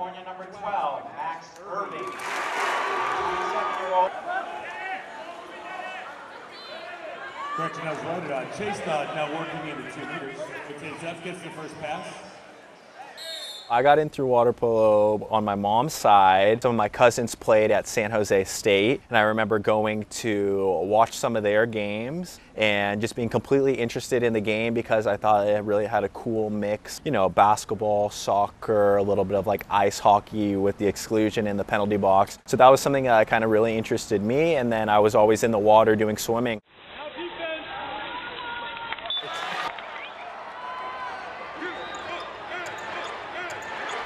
California, number 12, Max Irving. 27-year-old. Correction, I was loaded on. Chase Dodd now working into two meters. Okay, Jeff gets the first pass. I got in through water polo on my mom's side. Some of my cousins played at San Jose State, and I remember going to watch some of their games and just being completely interested in the game because I thought it really had a cool mix, you know, basketball, soccer, a little bit of like ice hockey with the exclusion in the penalty box. So that was something that kind of really interested me, and then I was always in the water doing swimming.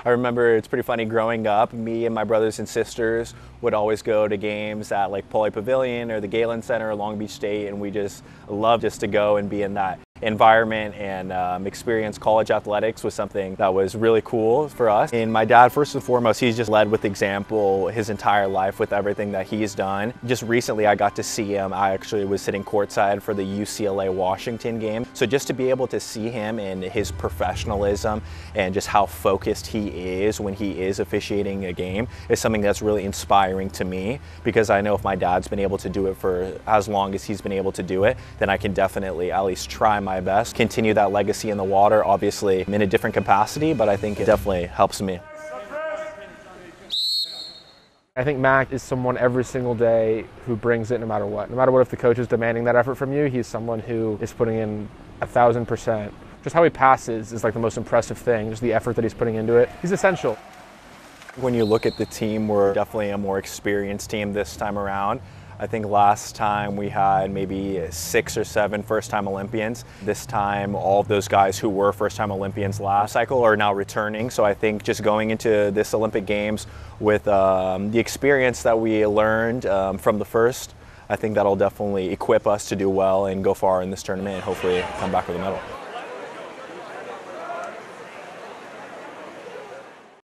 I remember it's pretty funny growing up, me and my brothers and sisters would always go to games at like Pauley Pavilion or the Galen Center or Long Beach State, and we just loved just to go and be in that environment and um, experience college athletics was something that was really cool for us. And my dad, first and foremost, he's just led with example his entire life with everything that he's done. Just recently, I got to see him. I actually was sitting courtside for the UCLA Washington game. So just to be able to see him and his professionalism and just how focused he is when he is officiating a game is something that's really inspiring to me because I know if my dad's been able to do it for as long as he's been able to do it, then I can definitely at least try my best, continue that legacy in the water, obviously in a different capacity, but I think it definitely helps me. I think Mac is someone every single day who brings it no matter what. No matter what if the coach is demanding that effort from you, he's someone who is putting in a thousand percent. Just how he passes is like the most impressive thing, just the effort that he's putting into it. He's essential. When you look at the team, we're definitely a more experienced team this time around. I think last time we had maybe six or seven first time Olympians. This time, all of those guys who were first time Olympians last cycle are now returning. So I think just going into this Olympic Games with um, the experience that we learned um, from the first, I think that'll definitely equip us to do well and go far in this tournament and hopefully come back with a medal.